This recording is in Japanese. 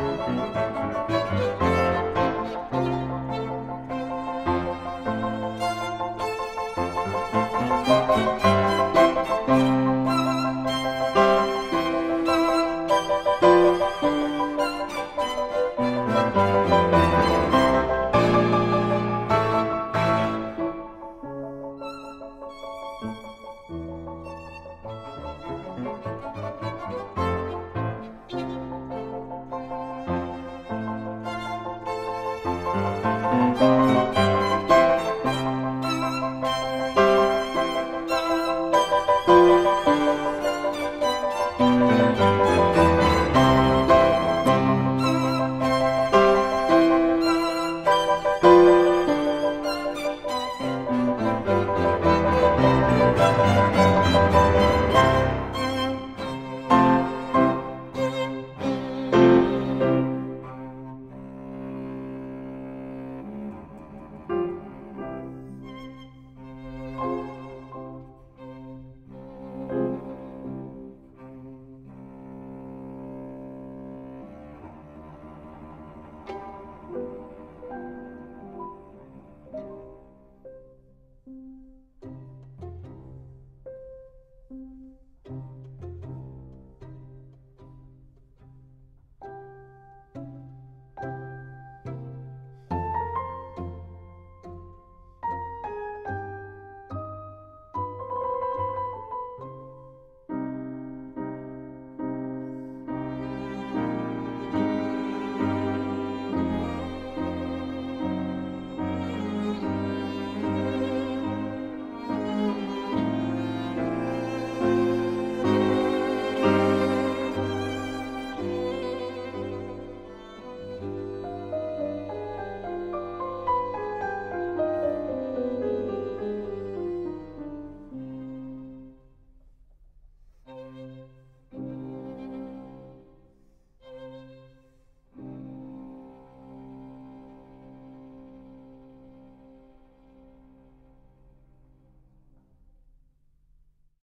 えっ?